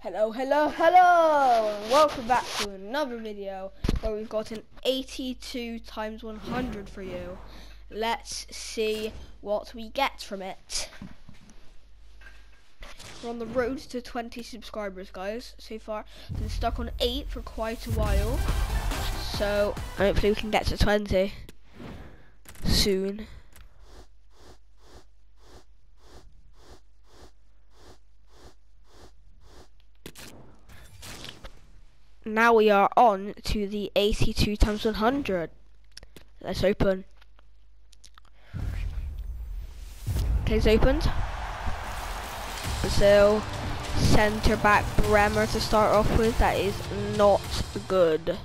Hello, hello, hello! Welcome back to another video where we've got an 82 times 100 for you. Let's see what we get from it. We're on the road to 20 subscribers, guys, so far. Been stuck on 8 for quite a while. So, hopefully we can get to 20 soon. Now we are on to the 82 times 100. Let's open. Okay, it's opened. Brazil, centre back Bremer to start off with. That is not good.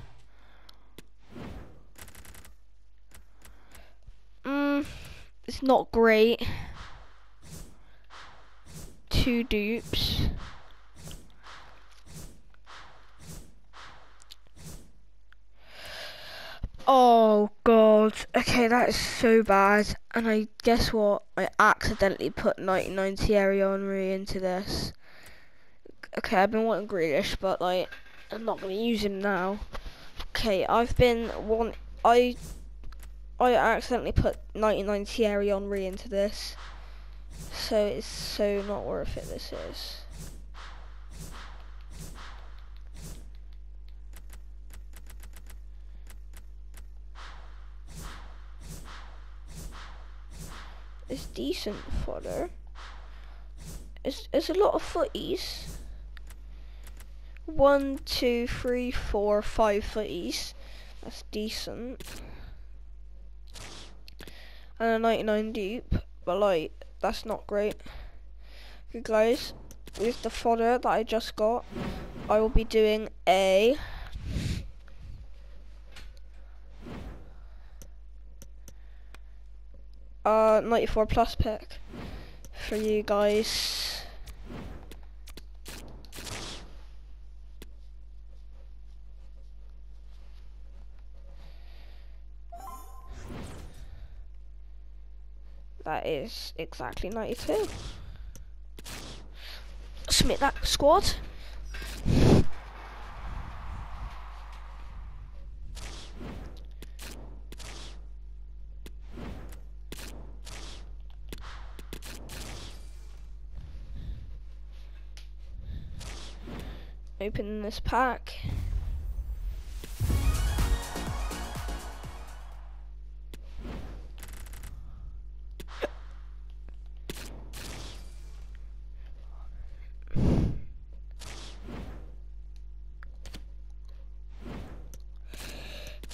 Mm, it's not great. Two dupes. Oh god. Okay, that is so bad. And I guess what? I accidentally put 99 Thierry Henry into this. Okay, I've been wanting Grealish, but like I'm not gonna use him now. Okay, I've been one I I accidentally put 99 Thierry Henry into this. So it's so not worth it this is. Is decent fodder. It's, it's a lot of Futties. One, two, three, four, five Futties. That's decent. And a 99 deep, but like, that's not great. Okay guys, with the fodder that I just got, I will be doing a uh 94 plus pick for you guys. That is exactly 92. Submit that squad. Open this pack.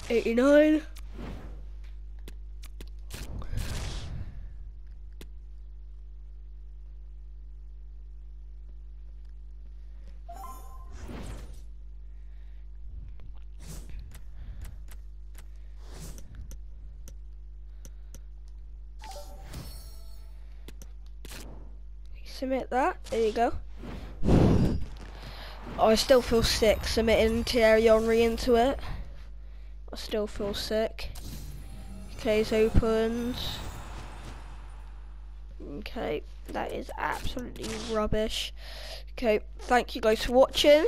Eighty-nine. Submit that. There you go. Oh, I still feel sick submitting Thierry Henry into it. I still feel sick. Case opens. Okay, that is absolutely rubbish. Okay, thank you guys for watching.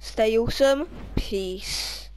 Stay awesome. Peace.